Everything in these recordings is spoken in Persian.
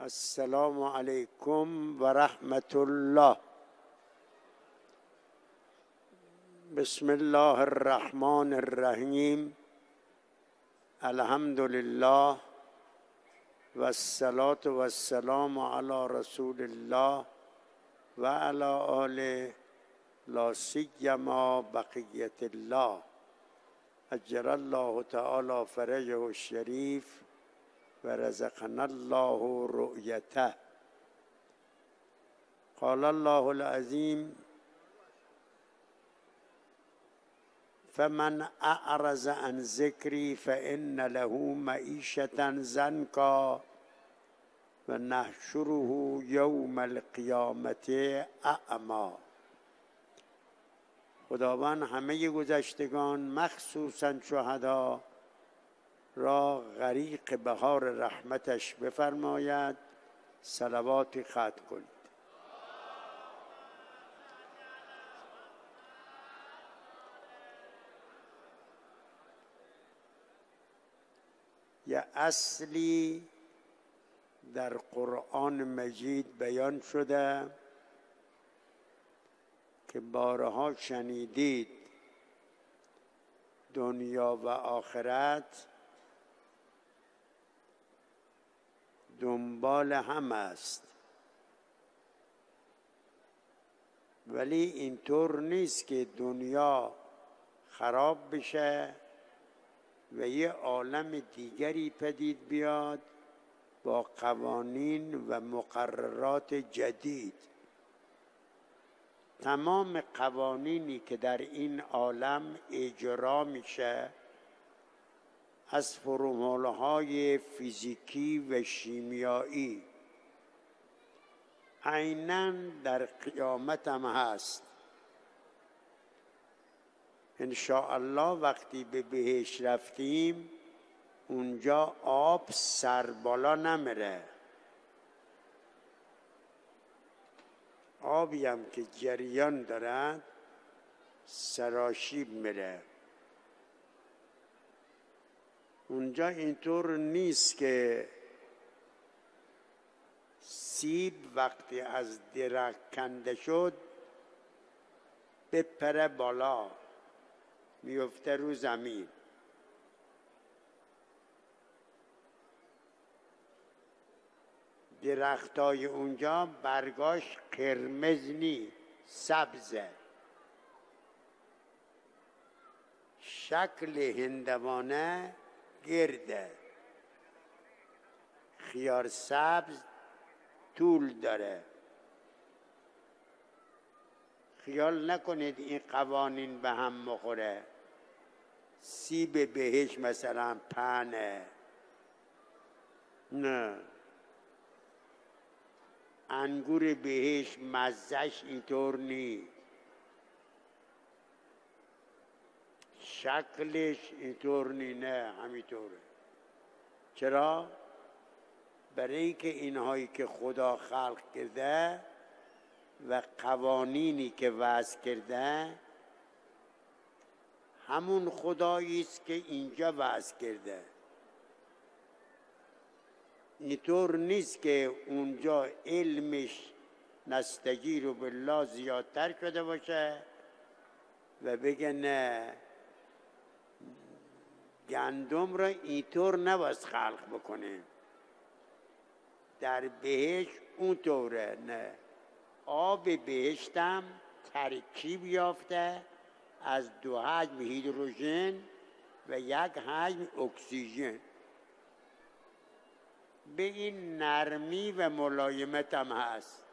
السلام علیکم و رحمت الله بسم الله الرحمن الرحیم الحمد لله و الصلاة و السلام علی رسول الله و علی آل لا سیما بقیت الله اجر الله تعالی فرجه الشریف و رزقنا الله رؤیته. قال الله العظیم فمن اعرض عن ذکری فان له معیشة زنکا و نحشره یوم القیامت اعما. خداوند همه گذشتگان مخصوصا شهدا را غریق بهار رحمتش بفرماید. صلواتی خط کنید. یه اصلی در قرآن مجید بیان شده که بارها شنیدید دنیا و آخرت دنبال هم است. ولی اینطور نیست که دنیا خراب بشه و یه عالم دیگری پدید بیاد با قوانین و مقررات جدید. تمام قوانینی که در این عالم اجرا میشه از فرمولهای فیزیکی و شیمیایی. عینا در قیامت هم هست. ان الله وقتی به بهش رفتیم اونجا آب سر بالا نمیره آبی هم که جریان دارد سراشیب میره. اونجا اینطور نیست که سیب وقتی از درخت کنده شد بپره بالا میفته رو زمین درختای اونجا برگاش قرمز نی سبزه شکل هندوانه گرده. خیار سبز طول داره. خیال نکنید این قوانین به هم مخوره سیب بهش مثلا پنه. نه. انگور بهش مزش اینطور نیست. شکلش اینطور نی نه همینطوره. چرا؟ برای اینکه اینهایی که خدا خلق کرده و قوانینی که وضع کرده همون خدایی است که اینجا وضع کرده. اینطور نیست که اونجا علمش نستگیر و بالله زیادتر شده باشه و بگه نه. گندم را اینطور نباید خلق بکنه. در بهش اونطوره نه. آب بهشتم ترکیب یافته از دو حجم هیدروژن و یک حجم اکسیژن. به این نرمی و ملایمت هم هست.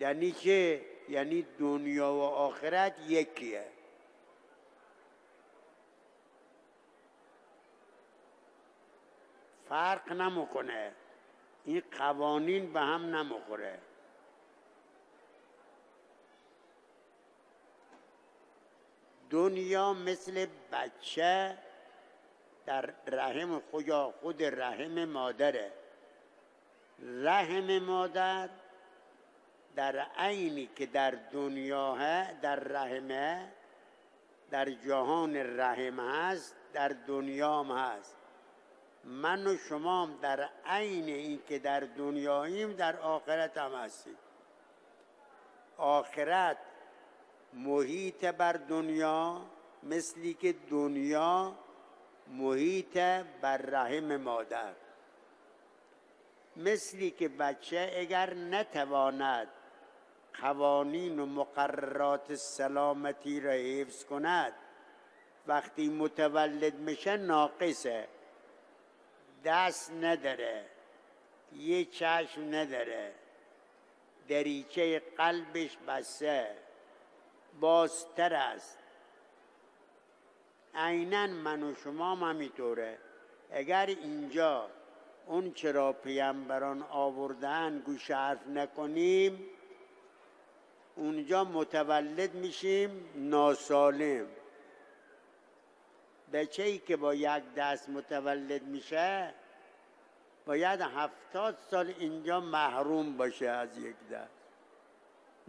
یعنی که یعنی دنیا و آخرت یکیه. فرق نمی‌کنه. این قوانین به هم نمی‌خوره. دنیا مثل بچه در رحم خدا خود رحم مادره. رحم مادر در عینی که در دنیا در رحمه در جهان رحم هست در دنیا هم هست. من و شما در عین اینکه در دنیاییم در آخرت هم هستیم. آخرت محیط بر دنیا مثلی که دنیا محیط بر رحم مادر. مثلی که بچه اگر نتواند قوانین و مقررات سلامتی را حفظ کند وقتی متولد میشه ناقصه. دست نداره یه چشم نداره دریچه قلبش بسه بازتر است. عینا من و شما هم همینطوره. اگر اینجا اون چرا پیامبران آوردن گوش حرف نکنیم اونجا متولد میشیم ناسالم. بچه ای که با یک دست متولد میشه باید هفتاد سال اینجا محروم باشه از یک دست.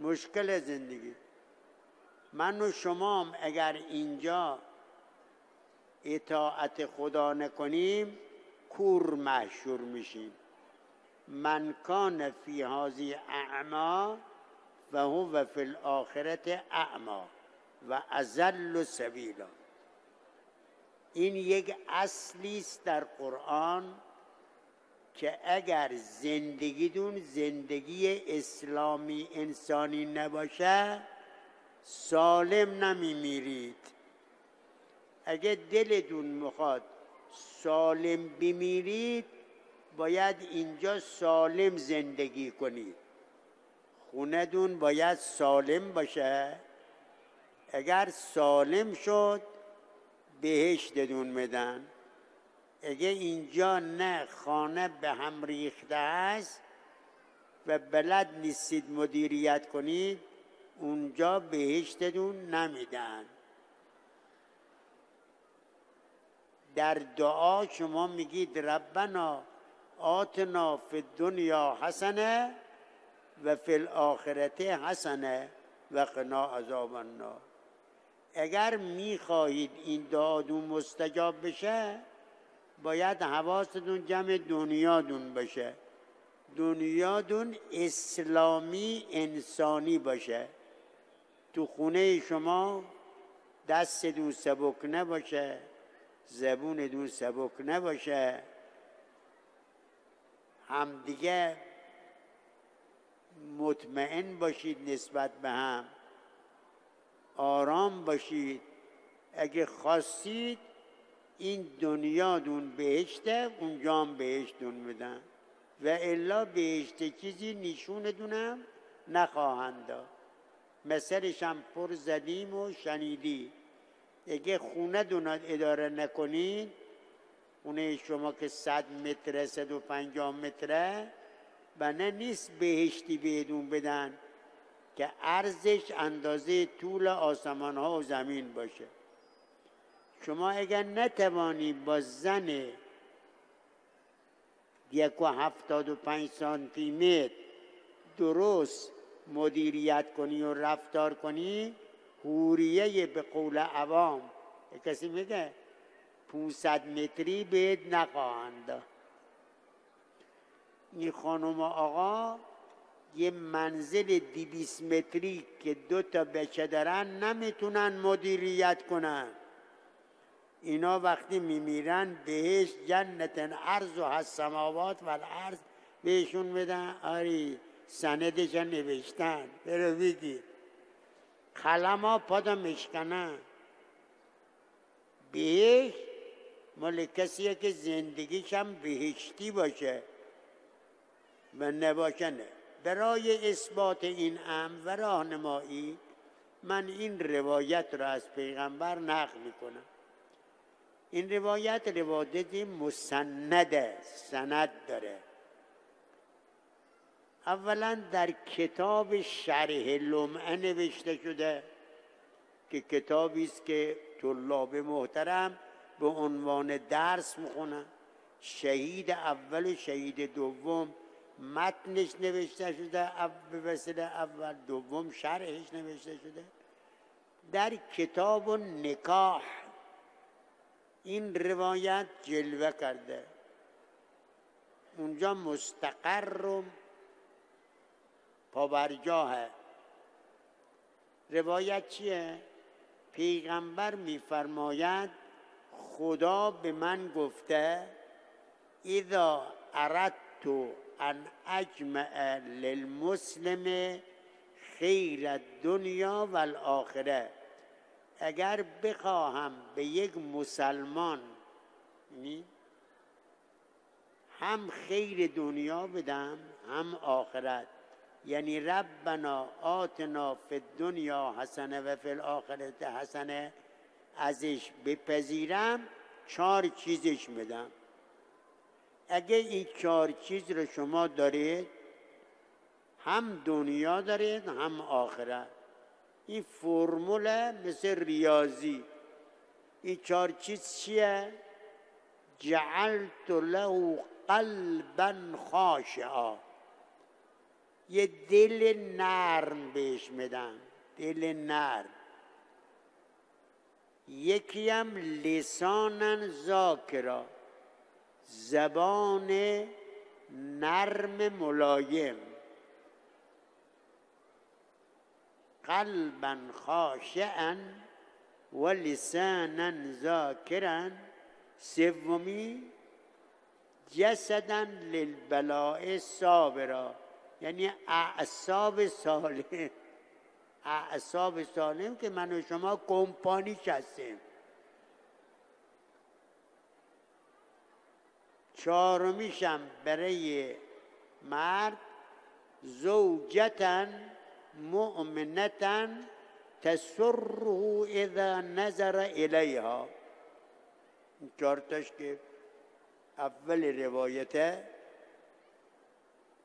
مشکل زندگی. من و شما اگر اینجا اطاعت خدا نکنیم کور محشور میشیم. من کان فی هازی اعما و هو فی الاخرت اعما و ازل سبیلا. این یک اصلی است در قرآن که اگر زندگیتون زندگی اسلامی انسانی نباشه سالم نمیمیرید. اگه دلتون می‌خواد سالم بمیرید باید اینجا سالم زندگی کنید. خوندون باید سالم باشه. اگر سالم شد بهشتتون میدن. اگه اینجا نه خانه به هم ریخته است و بلد نیستید مدیریت کنید اونجا بهشتتون نمیدن. در دعا شما میگید ربنا آتنا فی دنیا حسنه و فی الاخرت حسنه و قنا عذاب النار. اگر می‌خواهید این دعادون مستجاب بشه باید حواستون جمع دنیادون باشه. دنیادون اسلامی انسانی باشه. تو خونه شما دست دون سبک نباشه زبون دون سبک نباشه. همدیگه مطمئن باشید نسبت به هم. آرام باشید. اگه خواستید این دنیا دون بهشته اونجا هم بهشتون میدن و الا بهشت چیزی نشون دونم نخواهند داد. مثلش هم پر زدیم و شنیدی اگه خونه دونات اداره نکنید خونه شما که صد متره صد و پنجاه متره بنه نیست بهشتی بهدون بدن. که ارزش اندازه طول آسمان ها و زمین باشه. شما اگر نتوانی با زن یک و هفتاد و پنج سانتی متر درست مدیریت کنی و رفتار کنی حوریه به قول عوام. کسی میگه 500 متری بهت نخواهند این خانم آقا یه منزل دیویس متری که دو تا بچه دارن نمی‌تونن مدیریت کنن. اینا وقتی میمیرن بهش جنت عرض و هست سماوات و الارض بهشون میدن. آری سندش نوشتن. برو بگی. خلما پادا مشکنن بهش مال کسیه که زندگیش هم بهشتی باشه. و نباشه نه. برای اثبات این امر و راهنمایی من این روایت را از پیغمبر نقل می‌کنم. این روایت روایت مسنده سند داره. اولا در کتاب شرح لمعه نوشته شده که کتابی است که طلاب محترم به عنوان درس می‌خونن. شهید اول و شهید دوم متنش نوشته شده به وسیله اول دوم شرحش نوشته شده. در کتاب و نکاح این روایت جلوه کرده. اونجا مستقر و پابرجاهه روایت چیه؟ پیغمبر میفرماید خدا به من گفته اذا اردت ان اجمع للمسلم خیر دنیا و الاخره اگر بخواهم به یک مسلمان یعنی هم خیر دنیا بدم هم آخرت. یعنی ربنا آتنا فی دنیا حسنه و فی الاخرت حسنه. ازش بپذیرم چهار چیزش میدم اگه این چهار چیز رو شما دارید هم دنیا دارید هم آخرت. این فرمول مثل ریاضی. این چهار چیز چیه؟ جعلت له قلبا خاشعا. یه دل نرم بهش میدم دل نرم. یکی هم لسانن ذاکرا. زبان نرم ملایم. قلبا خاشعا و لسانا ذاکرا. سومی جسدا للبلاء صابرا. یعنی اعصاب سالم اعصاب سالم که من و شما کمپانی هستیم. چهارمیشم برای مرد زوجتن مؤمنتن تسره اذا نظر الیها. چهارتاش که اول روایته.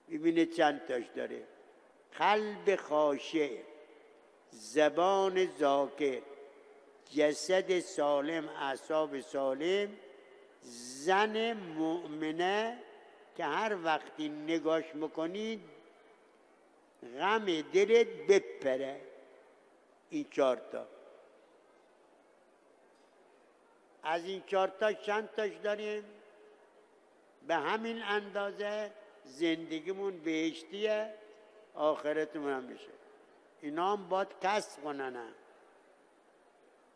ببینه چند تاش داره. قلب خاشع زبان زاکر جسد سالم اعصاب سالم زن مؤمنه که هر وقتی نگاش می‌کنید غم دلت بپره. این چارتا از این چارتا چند تاش داریم؟ به همین اندازه زندگیمون بهشتیه آخرتمون هم میشه. اینا هم باید کسب کنن.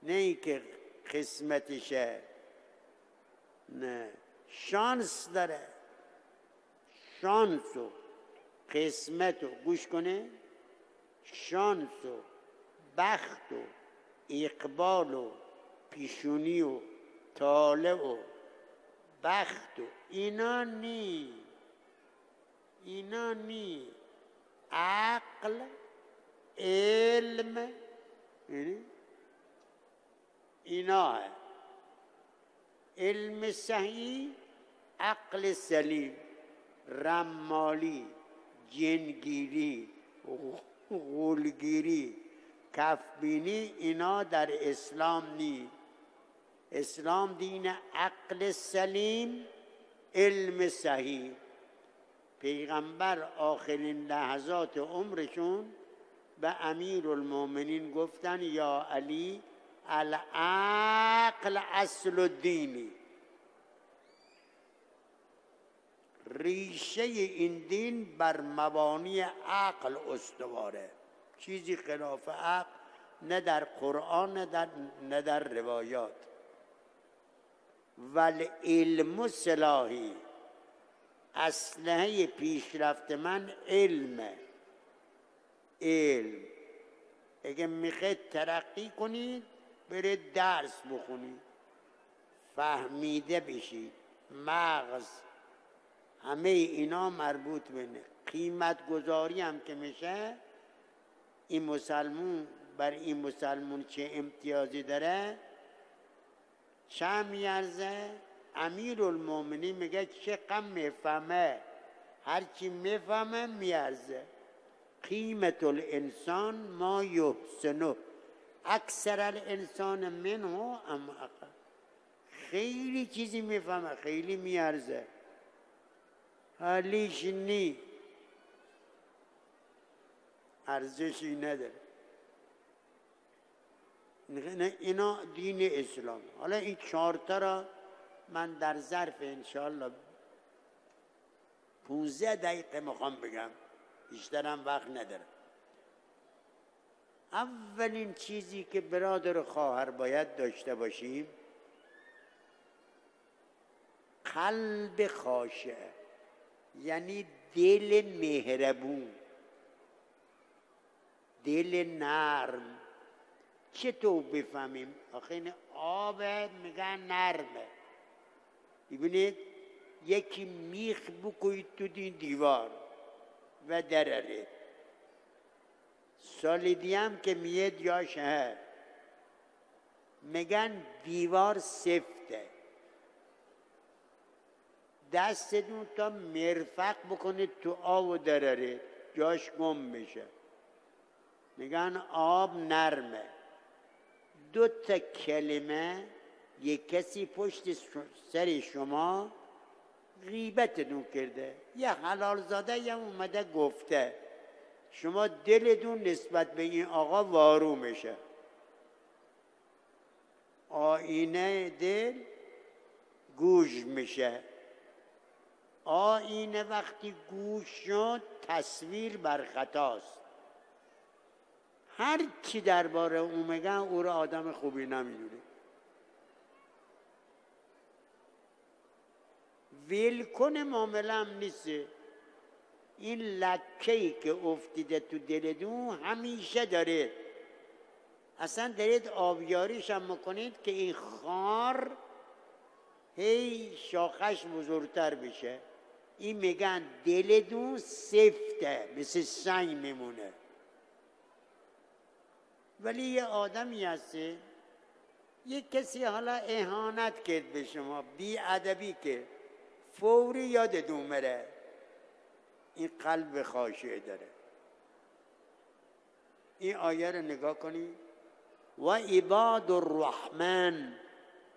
نه اینکه قسمتشه. نه شانس داره. شانس و قسمت و گوش کنه. شانس و بخت و اقبال و پیشونی و طالع و بخت و اینا نی اینا نی عقل علم اینا ہے علم صحیح عقل سلیم رمالی جنگیری غولگیری کفبینی اینا در اسلام نی. اسلام دین عقل سلیم علم صحیح. پیغمبر آخرین لحظات عمرشون به امیر المومنین گفتن یا علی العقل اصل الدینی ریشه این دین بر مبانی عقل استواره. چیزی خلاف عقل نه در قرآن نه در, نه در روایات. ولی علم سلاحی. اسلحه پیشرفت من علمه علم. اگه می‌خواید ترقی کنید برید درس بخونید فهمیده بشید مغز. همه اینا مربوط به قیمت گذاری هم که میشه این مسلمون بر این مسلمون چه امتیازی داره؟ چه میارزه؟ امیر المومنی میگه چه قم می‌فهمه. هرچی می‌فهمه میارزه. قیمت الانسان ما یحسنه. اکثر الانسان منه ام خیلی چیزی می‌فهمه خیلی میارزه. حالیش نی. ارزشی نداره. اینا دین اسلام. حالا این چهارتا را من در ظرف انشاءالله پونزه دقیقه می‌خوام بگم. بیشترم وقت ندارم. اولین چیزی که برادر خواهر باید داشته باشیم قلب خاشع یعنی دل مهربون دل نرم. چطور بفهمیم؟ آخه این آب میگن نرمه. ببینید یکی میخ بکنید تو این دیوار و درارید سال هم که میاد یا شهر. میگن دیوار سفته. دستتون تا مرفق بکنید تو آب و درارید جاش گم میشه. میگن آب نرمه. دو تا کلمه. یک کسی پشت سر شما غیبتتون کرده. یه حلال زاده یه اومده گفته. شما دلتون نسبت به این آقا وارو میشه. آینه دل گوش میشه. آینه وقتی گوش شد تصویر بر خطاست. هر کی درباره او میگن او را آدم خوبی نمی‌دونه. ویلکن معامله هم نیست. این لکه ای که افتیده تو دلتون همیشه دارید اصلا دارید آبیاریش هم می‌کنید که این خار هی شاخش بزرگتر بشه. این میگن دلتون سفته مثل سنگ میمونه. ولی یه آدمی هسته یه کسی حالا اهانت کرد به شما بی ادبی که فوری یادتون مره این قلب خاشعه داره. این آیه رو نگاه کنید و عباد الرحمن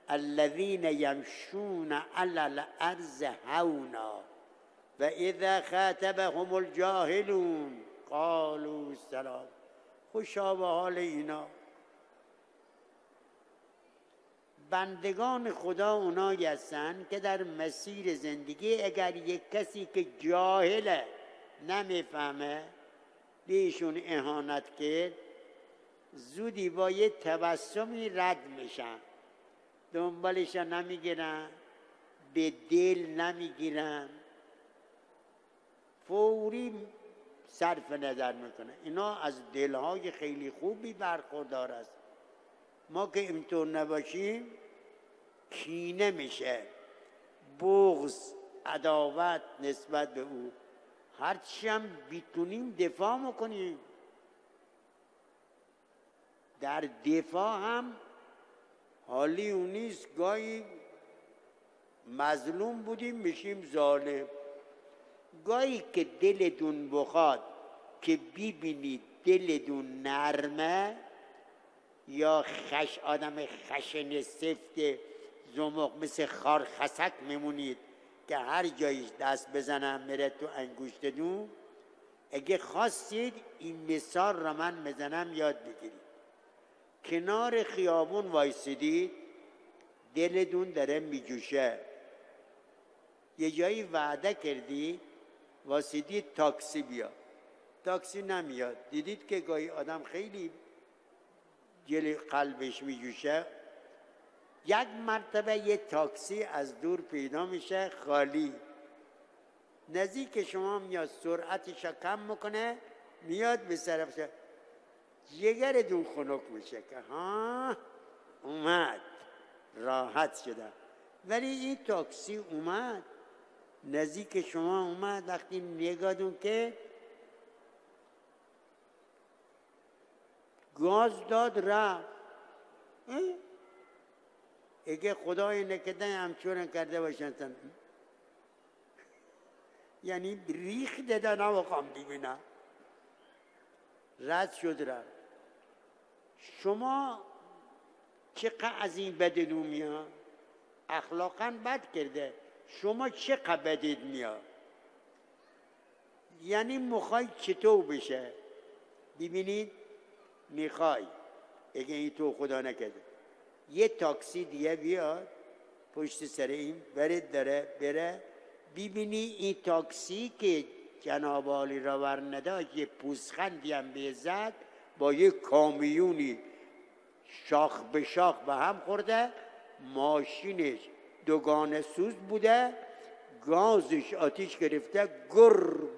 الذين يمشون على الارض هونا و خاطبهم الجاهلون قالوا سلام خوشا به حال اینا. بندگان خدا اونایی هستن که در مسیر زندگی اگر یک کسی که جاهله نمی‌فهمه بهشون اهانت کرد زودی با یه تبسمی رد میشن. دنبالش نمی‌گیرن به دل نمی‌گیرن. فوری صرف نظر می‌کنه. اینا از دلهای خیلی خوبی برخوردار است. ما که اینطور نباشیم کینه میشه. بغض عداوت نسبت به او. هرچی هم بیتونیم دفاع می‌کنیم. در دفاع هم حالی اون نیست. گاهی مظلوم بودیم میشیم ظالم. گاهی که دلتون بخواد که ببینید دلتون نرمه یا خش آدم خشن سفت زمق مثل خار خسک میمونید که هر جایش دست بزنم میره تو انگوشتدون اگه خواستید این مثال را من می‌زنم یاد بگیرید. کنار خیابون وایسیدید دلتون داره میجوشه. یه جایی وعده کردی واسیدید تاکسی بیا. تاکسی نمیاد. دیدید که گاهی آدم خیلی جل قلبش میجوشه؟ یک مرتبه یه تاکسی از دور پیدا میشه خالی. نزدیک شما میاد سرعتش کم می‌کنه میاد به طرف دون خنک میشه که ها اومد. راحت شده. ولی این تاکسی اومد. نزدیک شما اومد وقتی نگاه که گاز داد رفت. اگه خدای نکده همچون کرده باشن یعنی ریخ داده نمی‌خوام ببینم رد شد رفت. شما چقدر از این بدنو میاد اخلاقا بد کرده. شما چه بدید میاد یعنی مخوای چطور بشه؟ ببینید می‌خوای اگه این تو خدا نکرده. یه تاکسی دیگه بیاد پشت سر این برد داره بره. ببینی این تاکسی که جناب عالی را ورنداشت یه پوسخندی هم زد با یه کامیونی شاخ به شاخ به هم خورده. ماشینش دوگانه سوز بوده گازش آتیش گرفته گر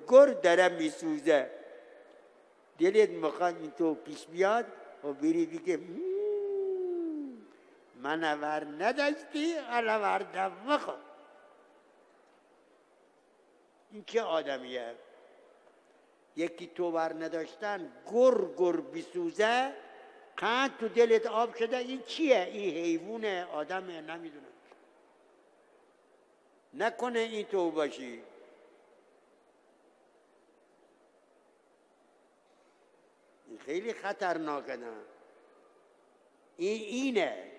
گر داره میسوزه. دلت می‌خواد این تو پیش بیاد؟ و بری بگه من ور حالا وردم مخواد این که آدمیه؟ یکی تو ور نداشتن گر گر بسوزه قند تو دلت آب شده این چیه؟ این حیوونه آدمه نمی‌دونم نکنه این تو باشی. این خیلی خطرناکه نه. این اینه.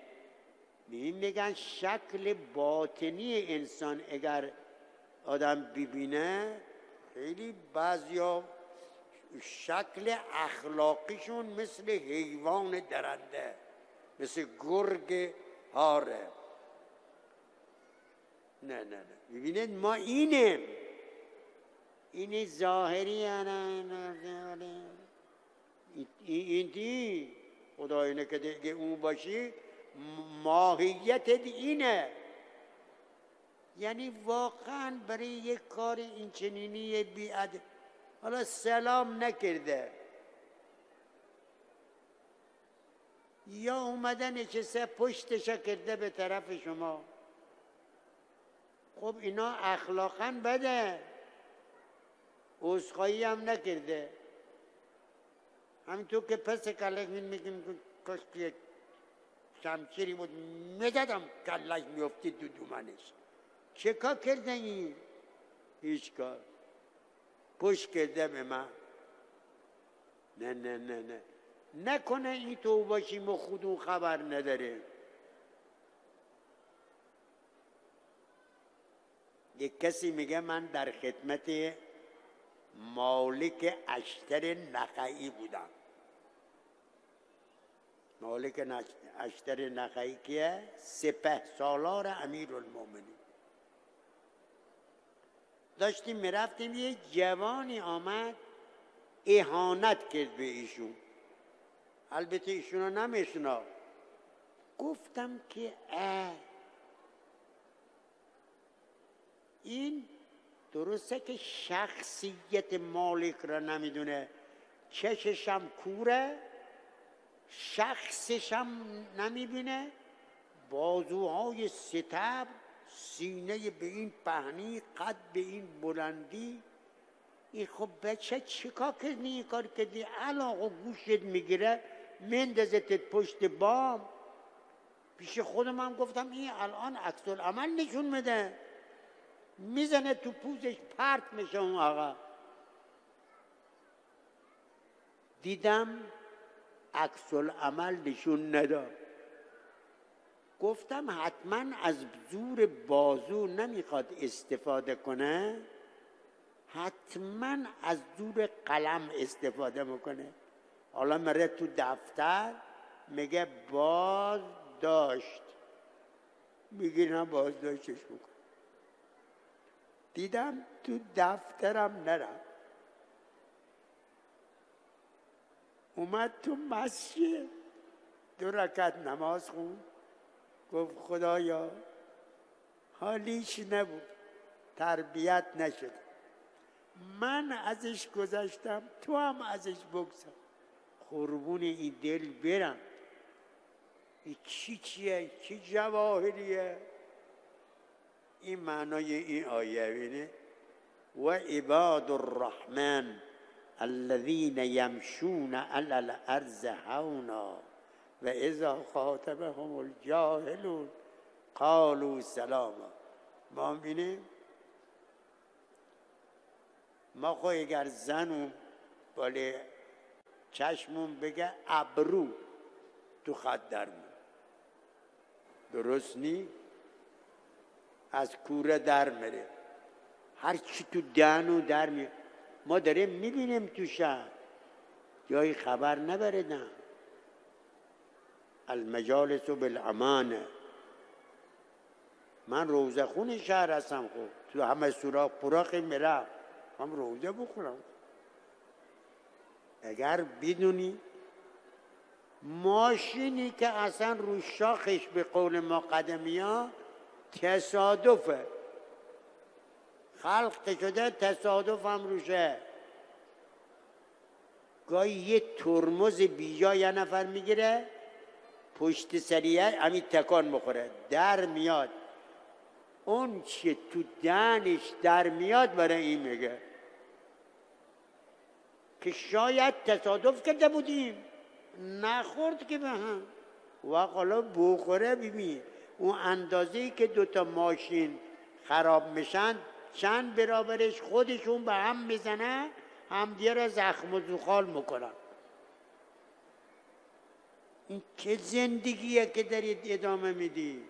میگن شکل باطنی انسان اگر آدم ببینه خیلی بعضیا شکل اخلاقیشون مثل حیوان درنده مثل گرگ هاره. نه نه نه. ببینید ما اینه این ظاهری این دی خدا اینه که دیگه اون باشی. ماهیت اینه یعنی واقعا برای یک کار این چنینی بیاد حالا سلام نکرده. یا اومده نشسته پشتش کرده به طرف شما. خب اینا اخلاقا بده. عذرخواهی هم نکرده. همینطور که پس کلک میگیم کاش که شمشیری بود می‌دادم کلش میفتید دو دومنش. چه کار کردن این هیچ کار. پشت کرده به من. نه نه نه نه. نکنه این تو باشیم و خودون خبر نداره یک کسی میگه من در خدمت مالک اشتر نخعی بودم. مالک اشتر نخعی که سپه. سالار امیر المومنی داشتیم می‌رفتیم یه جوانی آمد اهانت کرد به ایشون. البته ایشون رو نمیشنا گفتم که اه. این درسته که شخصیت مالک را نمی‌دونه. چششم کوره شخصشم نمی‌بینه. بازوهای ستبر سینه به این پهنی قد به این بلندی. این خب بچه چیکار کردی؟ این کار کردی؟ علاقه گوشت می‌گیره مندازتت پشت بام. پیش خودم هم گفتم این الان عکس عمل نشون میده. می‌زنه تو پوزش پرت میشه اون آقا. دیدم عکس عمل نشون نداد. گفتم حتما از زور بازو نمی‌خواد استفاده کنه. حتما از زور قلم استفاده می‌کنه. حالا مره تو دفتر میگه باز داشت میگه نه باز داشتش می‌کنه. دیدم تو دفترم نرم اومد تو مسجد. دو رکت نماز خون گفت خدایا حالیش نبود؟ تربیت نشد. من ازش گذشتم تو هم ازش بگذر قربون این دل برم. این چی چیه؟ چی جواهریه؟ این معنای این آیه بینه و عباد الرحمن. الذين يمشون على الارض هونا و اذا خاطبهم الجاهلون قالوا سلاما. ما بینیم ما خو اگر زنون باله چشمون بگه ابرو تو خط درمون. درست نی؟ از کوره در میره. هر چی تو دهنو در میره ما داریم می‌بینیم تو شهر. جای خبر نبره نه. المجالس بالامانه. من روزه خون شهر هستم خب. تو همه سوراخ پراخی میرم هم روزه بخورم. اگر بدونی ماشینی که اصلا رو شاخش به قول ما ها تصادفه. خلق شده تصادف هم روشه. گاهی یه ترمز بیجا یه نفر می‌گیره پشت سریعه همین تکان بخوره در میاد. اون چه تو دنش در میاد برای این میگه. که شاید تصادف کرده بودیم. نخورد که به هم. و حالا بخوره ببین. اون اندازه که دوتا ماشین خراب میشن چند برابرش خودشون به هم می‌زنه همدیه را زخم و زخال می‌کنن. این چه زندگیه که دارید ادامه میدی؟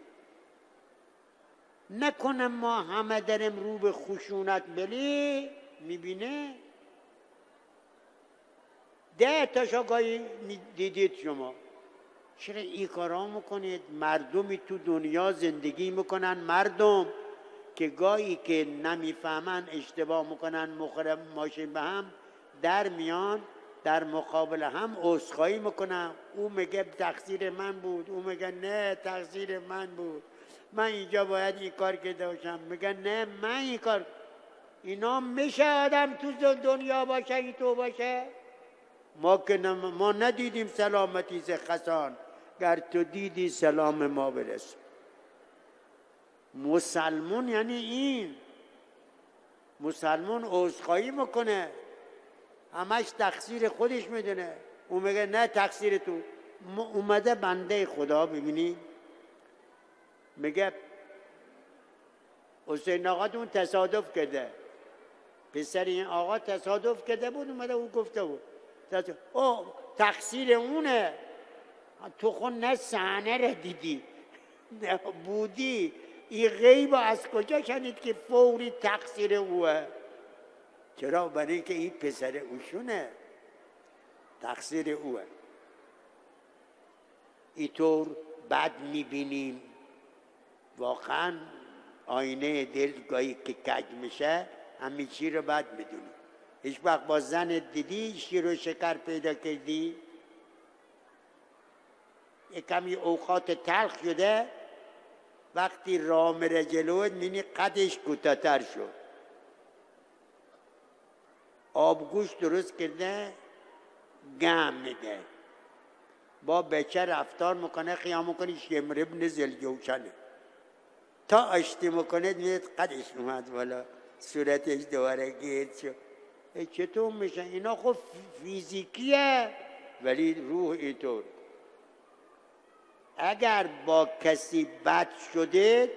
نکنم ما همه داریم رو به خشونت بلی می‌بینه؟ ده تا شاگاهی دیدید شما. چرا این کارا می‌کنید؟ مردمی تو دنیا زندگی می‌کنن مردم. که گاهی که نمی‌فهمن اشتباه می‌کنن مخرب ماشین به هم در میان در مقابل هم عذرخواهی می‌کنم او میگه تقصیر من بود. او میگه نه تقصیر من بود. من اینجا باید این کار کرده باشم. میگه نه من این کار اینا میشه آدم تو دنیا باشه این تو باشه؟ ما که ما ندیدیم سلامتی ز خسان. گر تو دیدی سلام ما برس. مسلمون یعنی این. مسلمون عذرخواهی می‌کنه. همش تقصیر خودش می‌دونه. اون میگه نه تقصیر تو اومده بنده خدا ببینی. میگه حسین آقا اون تصادف کرده. پسر این آقا تصادف کرده بود اومده او گفته بود. او تقصیر اونه. تو خود نه صحنه را دیدی. نه بودی. این غیب از کجا شنید که فوری تقصیر اوه؟ چرا؟ برای اینکه این پسر اوشونه. تقصیر اوه. اینطور بد می‌بینیم. واقعا آینه دل گاهی که کج میشه همین چی رو بد می‌دونیم. هیچ وقت با زن دیدی شیر و شکر پیدا کردی؟ کمی اوقات تلخ شده وقتی راه میره جلوت مینی قدش کوتاهتر شد. آبگوش درست کرده گم میده. با بچه رفتار می‌کنه خیام می‌کنه شمر ابن زلجوشنه تا آشتی می‌کنه میاد قدش اومد بالا. صورتش دوباره گید شد. چطور میشه؟ اینا خب فیزیکیه ولی روح اینطور. اگر با کسی بد شده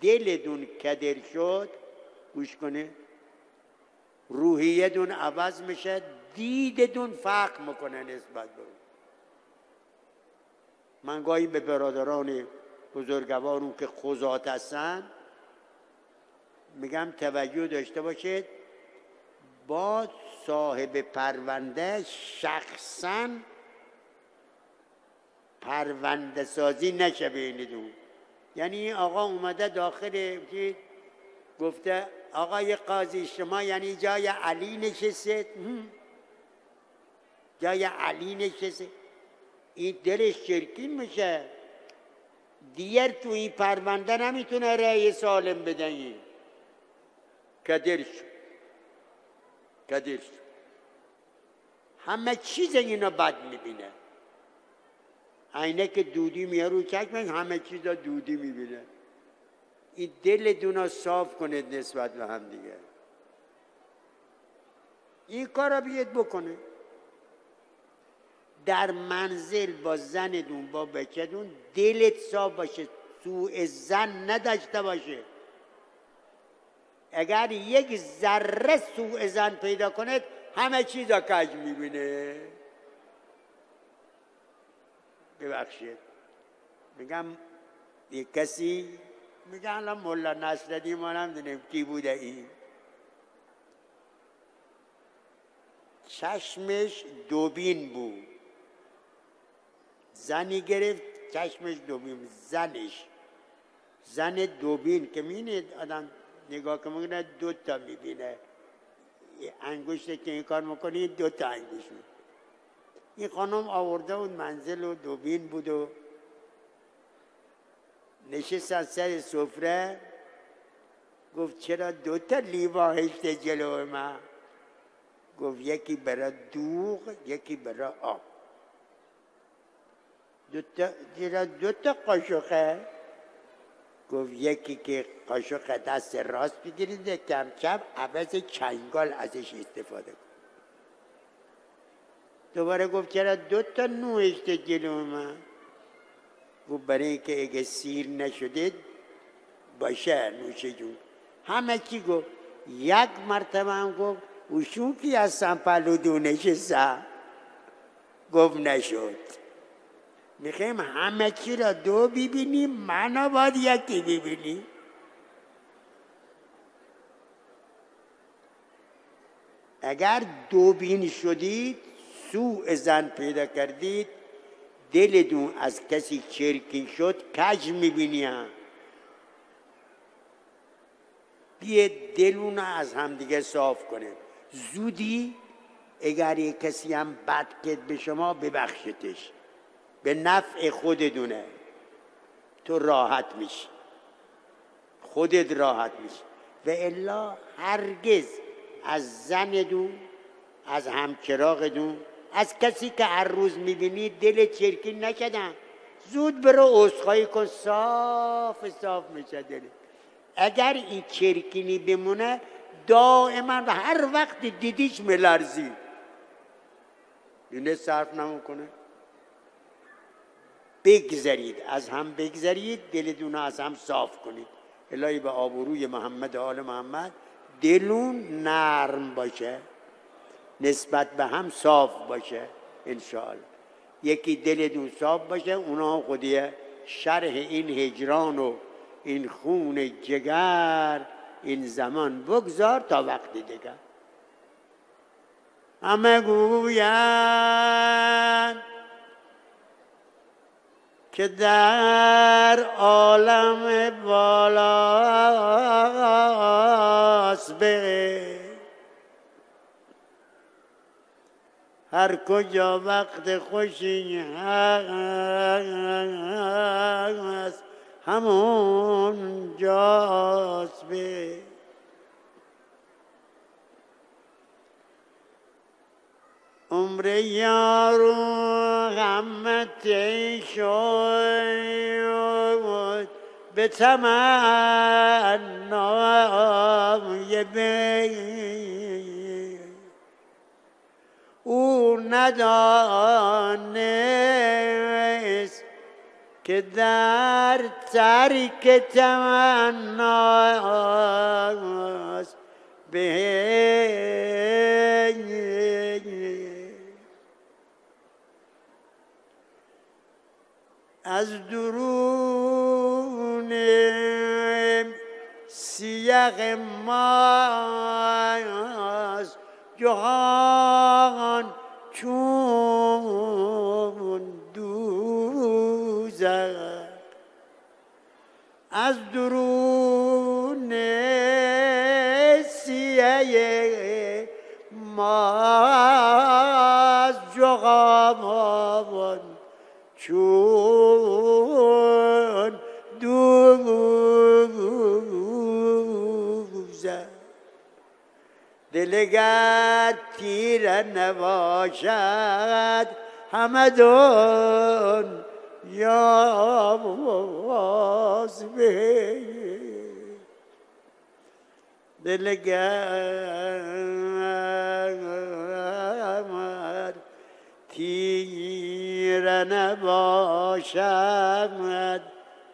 دلتون کدر شد گوش کنه. روحیتون عوض میشه دیدتون فرق می‌کنه نسبت به من گاهی به برادران بزرگوارون که خوزات هستن میگم توجه داشته باشید با صاحب پرونده شخصا پرونده سازی نشه بینیدون یعنی این آقا اومده داخل گفته آقای قاضی شما یعنی جای علی نشسته؟ جای علی نشسته. این دلش شرکین میشه. دیگر تو این پرونده نمی‌تونه رأی سالم بدهی کدرش کدرش همه چیز اینا بد می‌بینه. عینه که دودی میاره رو چشمش همه چیز دودی می‌بینه. این دل دونا صاف کنید نسبت به هم دیگه. این کار را بیاد بکنه. در منزل با زندون با بچهدون دلت صاف باشه سوء زن نداشته باشه. اگر یک ذره سوء زن پیدا کنید همه چیزا کج می‌بینه. ببخشید. میگم یک کسی میگه الان ملا نصردی ما نمی‌دونیم کی بوده این. چشمش دوبین بود. زنی گرفت چشمش دوبین زنش. زن دوبین که مینه آدم نگاه که می‌کنه دو تا می‌بینه. انگشته که این کار می‌کنی دو تا انگوش این خانم آورده بود منزل و دوبین بود و نشست سر سفره. گفت چرا دو تا لیوا هشته جلو من گفت یکی برای دوغ یکی برای آب. دو تا, دو تا قاشقه؟ گفت یکی که قاشق دست راست بگیرید کم کم عوض چنگال ازش استفاده کن دوباره گفت چرا دو تا نوشته جلو من گفت برای اینکه اگه سیر نشدید باشه نوشه جون. همه چی گفت؟ یک مرتبه هم گفت اوشون کی هستن پلو دونش سا گفت نشد. می‌خوایم همه چی را دو ببینیم منو باید یکی ببینیم اگر دو بین شدید سوء زن پیدا کردید دلتون از کسی چرکین شد کج می‌بینی هم بیه دلون از همدیگه صاف کنه. زودی اگر یک کسی هم بد کد به شما ببخشتش به نفع خودتونه. تو راحت میشی. خودت راحت میشی. و الا هرگز از زن دون از همچراغ از کسی که هر روز می‌بینی دل چرکی نکدن زود برو عذرخواهی کن صاف صاف میشه دل. اگر این چرکینی بمونه دائما و هر وقت دیدیش ملرزی دونه صرف نموکنه بگذرید از هم بگذرید دلتون از هم صاف کنید. الهی به آبروی محمد آل محمد دلون نرم باشه. نسبت به هم صاف باشه انشاءالله. یکی دلتون صاف باشه اونا خودی شرح این هجران و این خون جگر این زمان بگذار تا وقتی دیگر همه گویند که در عالم بالاست به هر کجا وقت خوشی هست همون جاست به عمر یارو غمت شد به تمنای بی او ندانست که در ترک تمناست به از درون سیغ ماست. جهان چون دوزد از درون سیغ ماست دلگر تیر نباشد. همدون یا به. دلگر تیر نباشد.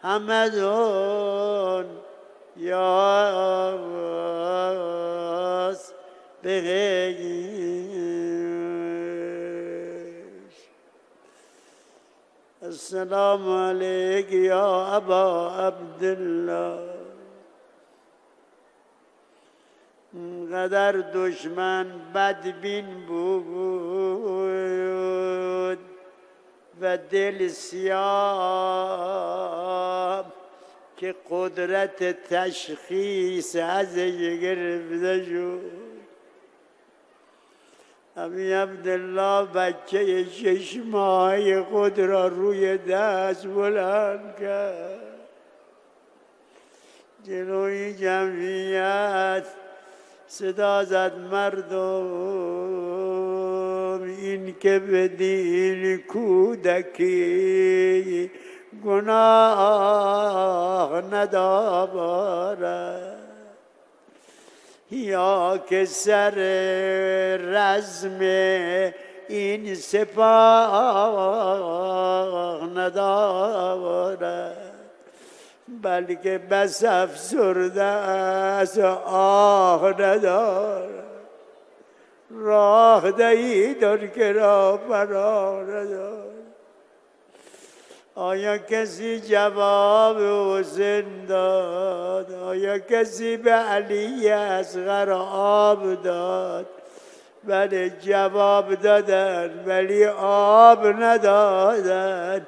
همدون یاس بغیش السلام علیک یا ابا عبدالله. قدر دشمن بدبین بود و دل سیاه که قدرت تشخیص ازش گرفته شد. امی عبدالله بچه شش ماهی خود را روی دست بلند کرد. جلوی جمعیت صدا زد مردم این که بدین کودکی گناه نداره یا که سر رزم این سپاه نداره بلکه بس افسرده از آه نداره راه دهی در که را فرا نداره آیا کسی جواب حسین داد؟ آیا کسی به علی اصغر آب داد؟ بله جواب دادن ولی آب ندادن.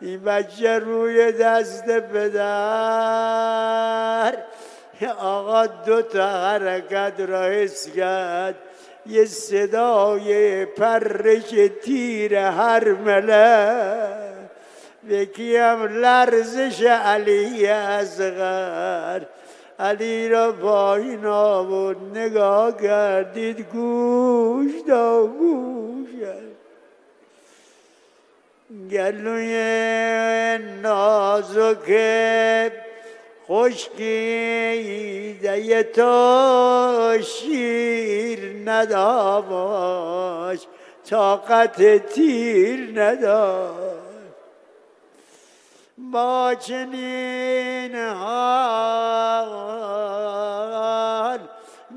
این بچه روی دست پدر. آقا دو تا حرکت را حس کرد. یه صدای پرش تیر هر ملک. یکی هم لرزش علی اصغر. علی را پایین آورد نگاه کردید گوش دا گوش گلوی نازک خشکی تو شیر نداش طاقت تیر نداشت. با چنین حال.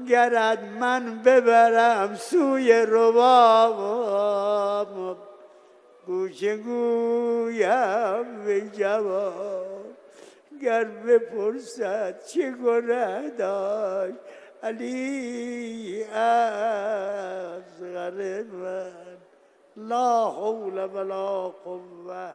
گرد من ببرم سوی رباب. گوش گویم به جواب. گر بپرسد چه گناه داشت علی از من. لا حول ولا قوه